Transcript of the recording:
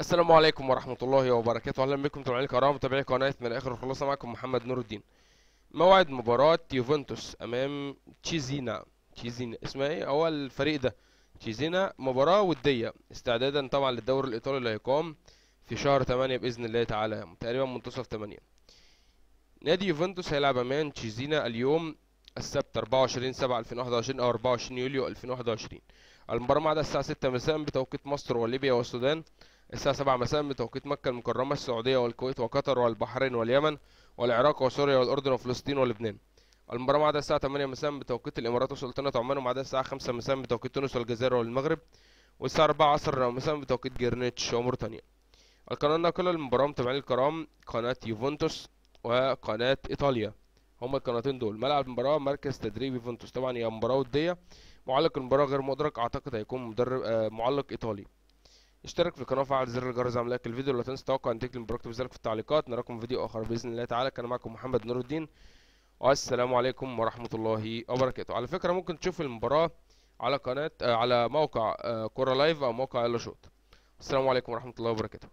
السلام عليكم ورحمة الله وبركاته. أهلا بكم متابعين الكرام متابعي قناة من الآخر الخلاصة معكم محمد نور الدين. موعد مباراة يوفنتوس أمام تشيزينا. تشيزينا اسمها إيه؟ هو الفريق ده. تشيزينا مباراة ودية. استعدادا طبعا للدوري الإيطالي اللي هيقام في شهر 8 بإذن الله تعالى تقريبا منتصف 8 نادي يوفنتوس هيلعب أمام تشيزينا اليوم السبت 24 7 2021 أو 24 يوليو 2021 المباراة معادة الساعة 6 مساء بتوقيت مصر وليبيا والسودان. الساعة 7 مساء بتوقيت مكة المكرمة السعودية والكويت وقطر والبحرين واليمن والعراق وسوريا والأردن وفلسطين ولبنان. المباراة معادة الساعة 8 مساء بتوقيت الإمارات وسلطنة عمان ومعادة الساعة 5 مساء بتوقيت تونس والجزائر والمغرب والساعة 4 عصر مساء بتوقيت جرينتش وموريتانيا. القناة الناقلة للمباراة متابعين الكرام قناة يوفنتوس وقناة إيطاليا. هما القناتين دول. ملعب المباراة مركز تدريب يوفنتوس. طبعا هي مباراة ودية. معلق المباراة غير مدرك أعتقد هيكون مدرب آه معلق إيطالي. اشترك في القناه وفعل زر الجرس عمل لايك الفيديو ولا تنسى توقع ان تكتب براكتب ذلك في التعليقات. نراكم في فيديو آخر بإذن الله تعالى. كان معكم محمد نور الدين والسلام عليكم ورحمة الله وبركاته. على فكرة ممكن تشوف المباراة على قناة آه على موقع آه كورة live أو موقع يلا شوت السلام عليكم ورحمة الله وبركاته.